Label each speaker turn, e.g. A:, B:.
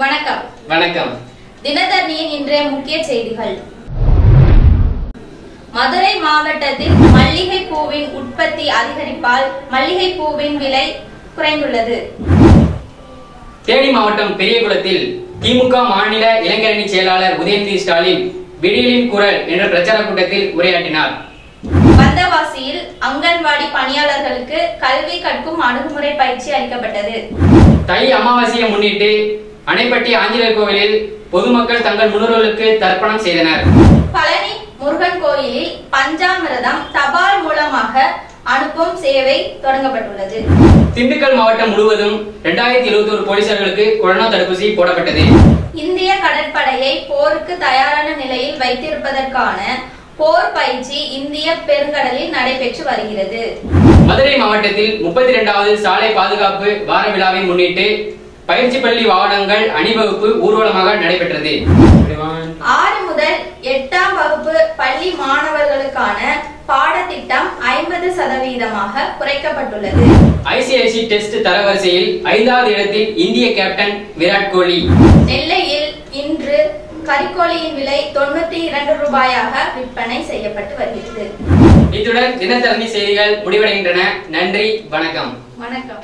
A: வணக்கம்.
B: தினதரணியின் இன்றைய முக்கிய செய்திகள். மதுரை மாவட்டத்தில் மல்லிகை பூவின் உற்பத்தி அதிகரிப்பால் மல்லிகை பூவின் விலை குறைந்துள்ளது.
A: தேனி மாவட்டம் பெரியகுளத்தில் திமுக மாநில இளைஞரணி செயலாளர் உதயநிதி ஸ்டாலின் விடியலின் குரல் என்ற பிரச்சார கூட்டத்தில் உரையாற்றினார்.
B: வந்தவாசியில் அங்கன்வாடி பணியாளர்களுக்கு கல்வி கற்கும் அணுகுமுறை பயிற்சி அளிக்கப்பட்டது.
A: தை அமாவாசையை முன்னிட்டு அணைப்பட்டி ஆஞ்சநேயர் கோவிலில் பொதுமக்கள் தங்கள் முன்னோர்களுக்கு தர்ப்பணம் செய்தனர்.
B: பழனி முருகன் கோயிலில் பஞ்சாமிரதம் தபால் மூலமாக அனுப்பும் சேவை தொடங்கப்பட்டுள்ளது.
A: திண்டுக்கல் மாவட்டம் முழுவதும் இரண்டாயிரத்தி இருபத்தி ஒரு போலீசார்களுக்கு கொரோனா தடுப்பூசி போடப்பட்டது.
B: இந்திய கடற்படையை போருக்கு தயாரான நிலையில் வைத்திருப்பதற்கான போர் பயிற்சி இந்திய பெருங்கடலில் நடைபெற்று வருகிறது.
A: மதுரை மாவட்டத்தில் முப்பத்தி இரண்டாவது சாலை பாதுகாப்பு வார விழாவை முன்னிட்டு பயிற்சி பள்ளி வாகனங்கள் அணிவகுப்பு ஊர்வலமாக நடைபெற்றது.
B: ஆறு முதல் எட்டாம் வகுப்பு பள்ளி மாணவர்களுக்கான பாடத்திட்டம் ஐம்பது சதவீதமாக குறைக்கப்பட்டுள்ளது.
A: ஐசிஐசி டெஸ்ட் தரவரிசையில் ஐந்தாவது இடத்தில் இந்திய கேப்டன் விராட் கோலி.
B: நெல்லையில் இன்று கறிக்கோழியின் விலை தொண்ணூத்தி இரண்டு ரூபாயாக விற்பனை செய்யப்பட்டு வருகிறது.
A: இத்துடன் தினத்தரணி செய்திகள் முடிவடைகின்றன. நன்றி வணக்கம்.
B: வணக்கம்.